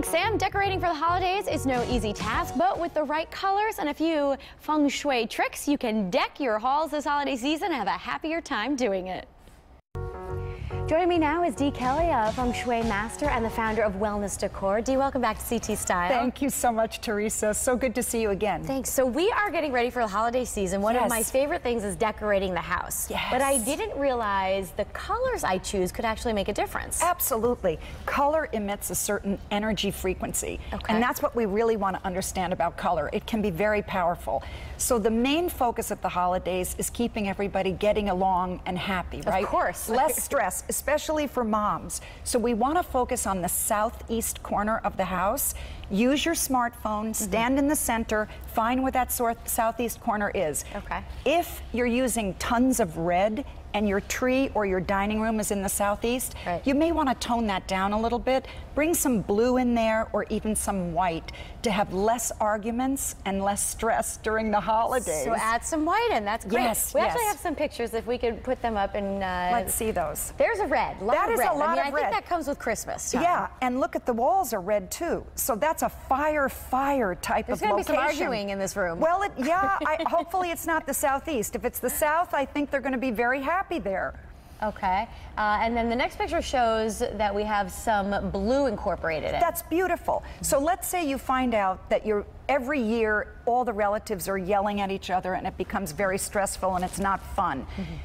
Thanks, Sam. Decorating for the holidays is no easy task, but with the right colors and a few feng shui tricks, you can deck your halls this holiday season and have a happier time doing it. Joining me now is Dee Kelly, a feng shui master and the founder of Wellness Decor. Dee, welcome back to CT Style. Thank you so much, Teresa. So good to see you again. Thanks. So we are getting ready for the holiday season. One yes. of my favorite things is decorating the house. Yes. But I didn't realize the colors I choose could actually make a difference. Absolutely. Color emits a certain energy frequency. Okay. And that's what we really want to understand about color. It can be very powerful. So the main focus at the holidays is keeping everybody getting along and happy, right? Of course. Less stress, especially for moms. So we want to focus on the southeast corner of the house. Use your smartphone, mm-hmm. stand mm -hmm. in the center, find where that southeast corner is. Okay. If you're using tons of red and your tree or your dining room is in the southeast, right. you may want to tone that down a little bit. Bring some blue in there or even some white to have less arguments and less stress during the holidays. So add some white in. That's great. Yes, we yes. actually have some pictures if we could put them up and uh, let's see those. There's a red. Lot that is red. a lot I mean, of I think that comes with Christmas. Time. Yeah, and look at the walls are red too. So that's a fire fire type There's of location. There's going to be some arguing in this room. Well, it, yeah. I, hopefully it's not the southeast. If it's the south, I think they're going to be very happy there. Okay. Uh, and then the next picture shows that we have some blue incorporated in. That's beautiful. So let's say you find out that you're every year all the relatives are yelling at each other and it becomes very stressful and it's not fun. Mm -hmm.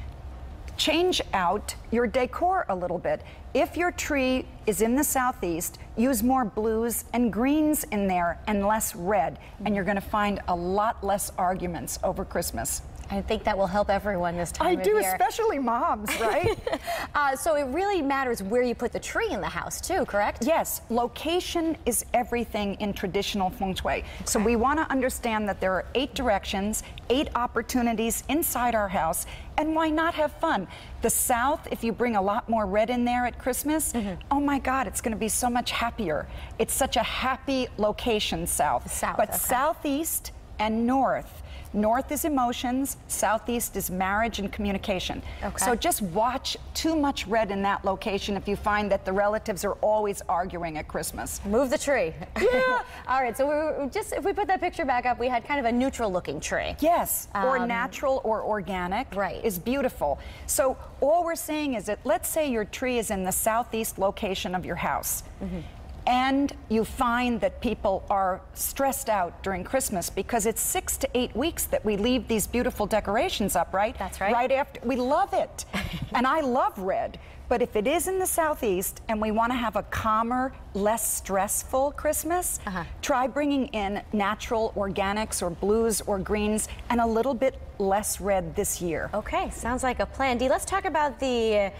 Change out your decor a little bit. If your tree is in the southeast, use more blues and greens in there and less red, and you're going to find a lot less arguments over Christmas. I think that will help everyone this time I do, year. especially moms, right? uh, so it really matters where you put the tree in the house too, correct? Yes, location is everything in traditional feng shui. Okay. So we want to understand that there are eight directions, eight opportunities inside our house, and why not have fun? The South, if you bring a lot more red in there at Christmas, mm -hmm. oh my God, it's going to be so much happier. It's such a happy location, South. South but okay. Southeast and North North is emotions, southeast is marriage and communication. Okay. So just watch too much red in that location if you find that the relatives are always arguing at Christmas. Move the tree. Yeah. All right, so we just if we put that picture back up, we had kind of a neutral looking tree. Yes, um, or natural or organic right. is beautiful. So all we're saying is that let's say your tree is in the southeast location of your house. Mm -hmm and you find that people are stressed out during Christmas because it's six to eight weeks that we leave these beautiful decorations up, right? That's right. Right after, we love it. and I love red. But if it is in the southeast and we want to have a calmer, less stressful Christmas, uh -huh. try bringing in natural organics or blues or greens and a little bit less red this year. Okay, sounds like a plan. Dee, let's talk about the.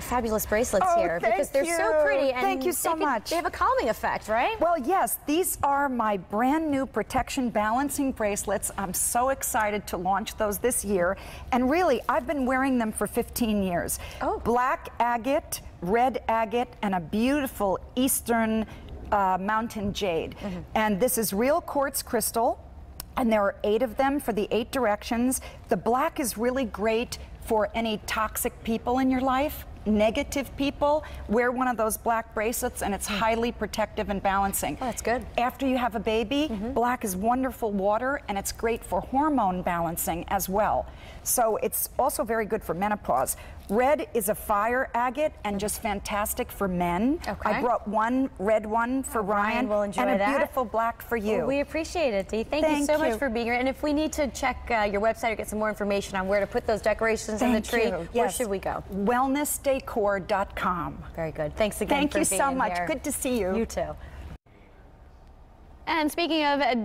Fabulous bracelets oh, here because they're you. so pretty and thank you so they much. they have a calming effect, right? Well, yes, these are my brand new protection balancing bracelets. I'm so excited to launch those this year. And really, I've been wearing them for 15 years. Oh. Black agate, red agate, and a beautiful Eastern uh, mountain jade. Mm -hmm. And this is real quartz crystal. And there are eight of them for the eight directions. The black is really great for any toxic people in your life negative people, wear one of those black bracelets and it's hmm. highly protective and balancing. Oh, that's good. After you have a baby, mm -hmm. black is wonderful water and it's great for hormone balancing as well. So it's also very good for menopause. Red is a fire agate and just fantastic for men. Okay. I brought one red one for oh, Ryan, Ryan will enjoy and a that. beautiful black for you. Well, we appreciate it, Dee. Thank, Thank you so you. much for being here. And if we need to check uh, your website or get some more information on where to put those decorations Thank in the tree, you. where yes. should we go? Wellnessdecor.com. Very good. Thanks again Thank you so much. Good to see you. You too. And speaking of decor